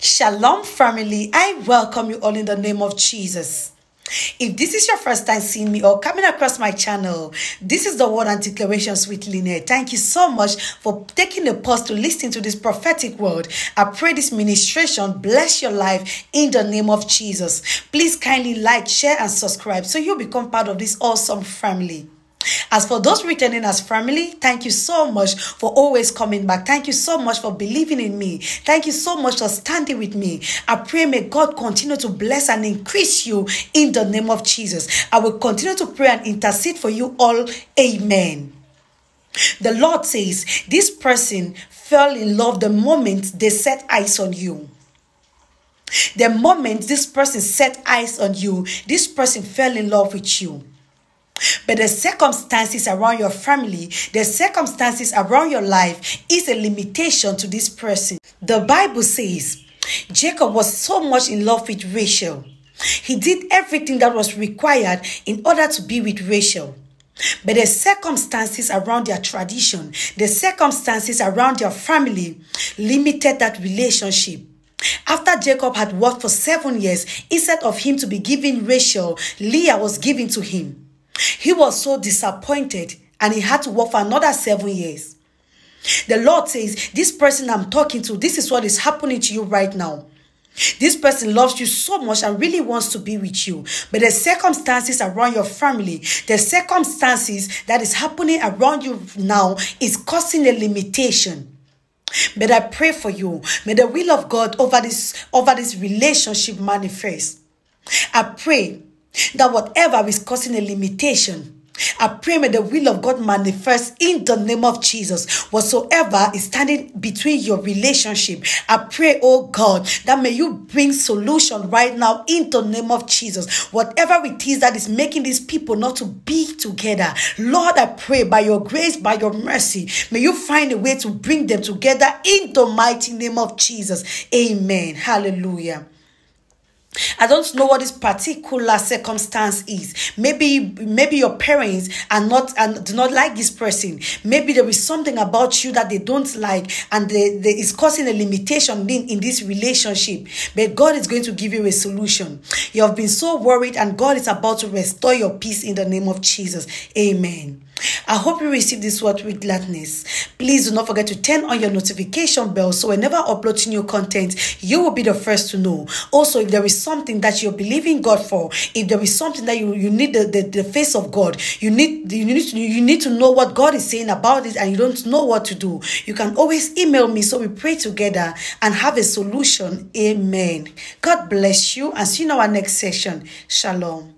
Shalom, family. I welcome you all in the name of Jesus. If this is your first time seeing me or coming across my channel, this is the word and declarations with Linette. Thank you so much for taking the pause to listen to this prophetic word. I pray this ministration bless your life in the name of Jesus. Please kindly like, share, and subscribe so you become part of this awesome family. As for those returning as family, thank you so much for always coming back. Thank you so much for believing in me. Thank you so much for standing with me. I pray may God continue to bless and increase you in the name of Jesus. I will continue to pray and intercede for you all. Amen. The Lord says this person fell in love the moment they set eyes on you. The moment this person set eyes on you, this person fell in love with you. But the circumstances around your family, the circumstances around your life is a limitation to this person. The Bible says Jacob was so much in love with Rachel. He did everything that was required in order to be with Rachel. But the circumstances around their tradition, the circumstances around their family limited that relationship. After Jacob had worked for seven years, instead of him to be giving Rachel, Leah was given to him. He was so disappointed and he had to work for another seven years. The Lord says, This person I'm talking to, this is what is happening to you right now. This person loves you so much and really wants to be with you. But the circumstances around your family, the circumstances that is happening around you now is causing a limitation. But I pray for you. May the will of God over this, over this relationship manifest. I pray that whatever is causing a limitation, I pray may the will of God manifest in the name of Jesus. Whatsoever is standing between your relationship, I pray, oh God, that may you bring solution right now in the name of Jesus. Whatever it is that is making these people not to be together, Lord, I pray by your grace, by your mercy, may you find a way to bring them together in the mighty name of Jesus. Amen. Hallelujah. I don't know what this particular circumstance is. Maybe maybe your parents are not and do not like this person. Maybe there is something about you that they don't like and they, they is causing a limitation in, in this relationship. But God is going to give you a solution. You have been so worried and God is about to restore your peace in the name of Jesus. Amen. I hope you receive this word with gladness. Please do not forget to turn on your notification bell so whenever I upload new content, you will be the first to know. Also, if there is something that you're believing God for, if there is something that you, you need the, the, the face of God, you need you need to you need to know what God is saying about it and you don't know what to do, you can always email me so we pray together and have a solution. Amen. God bless you and see you in our next session. Shalom.